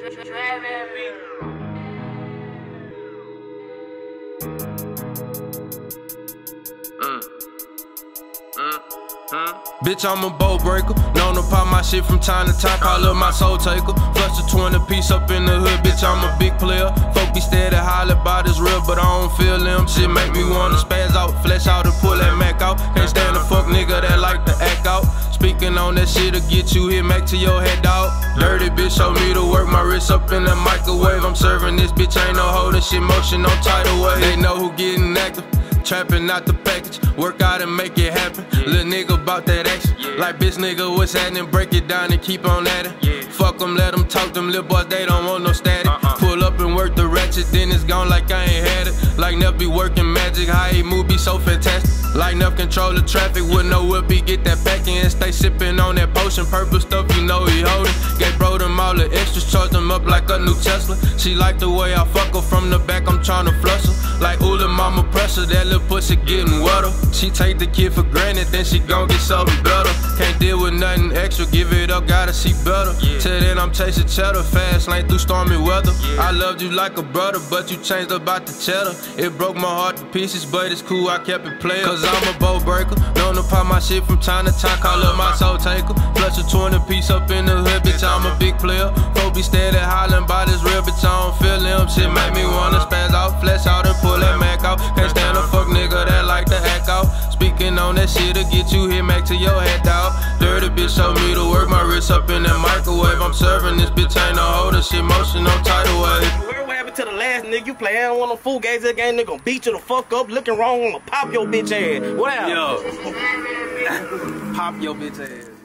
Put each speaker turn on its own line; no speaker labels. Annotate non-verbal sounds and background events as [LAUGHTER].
Mm. Bitch, I'm a bow breaker. Known to pop my shit from time to time. Call up my soul taker. Flush a 20 piece up in the hood. Bitch, I'm a big player. Folk be steady holler about this real, but I don't feel them. Shit make me wanna spaz out, flesh out, and pull that Mac out. Can't stand a fuck nigga that like to act out. Speaking on that shit'll get you hit back to your head, dog. Dirty bitch, show me to work my wrist up in the microwave. I'm serving this bitch, ain't no holding shit motion, no tidal wave. They know who getting active. Trapping out the package, work out and make it happen. Little nigga about that action. Like bitch nigga, what's happening? Break it down and keep on at it. Yeah. Fuck them, let them talk, them little boys, they don't want no static. Uh-huh. Pull up and work the ratchet, then it's gone like I ain't had it. Like Neff be working magic, how he move be so fantastic. Like Neff control the traffic with no whippy, get that back and stay sipping on that potion. Purple stuff, you know he holding. Up like a new Tesla. She like the way I fuck her from the back, I'm tryna flush her. Like ooh, mama pressure, that little pussy getting wetter. She take the kid for granted, then she gon' get something better. Can't deal with nothing extra, give it up, gotta see better. Then, I'm chasing cheddar, fast lane through stormy weather. I loved you like a brother, but you changed about the cheddar. It broke my heart to pieces, but it's cool, I kept it playing. Cause I'm a bow breaker, known to pop my shit from time to time, call up my soul taker. Flush a 20 piece up in the hood, bitch, I'm a big player. Folk be steady hollering by this real, bitch, I don't feel them. Shit make me wanna spaz out, flesh out, and pull that Mac out. Can't stand a fuck nigga that like to act out. Speaking on that shit'll get you hit back to your head, dog. Dirty bitch, show me to work my up in that microwave. I'm serving this bitch, ain't no holder, shit motion, no tidal wave.
What happened to the last nigga you play? I don't want no fool gaze that game, nigga gonna beat you the fuck up, looking wrong, I'ma pop your bitch ass. What happened?
Yo. [LAUGHS] [LAUGHS] Pop your bitch ass.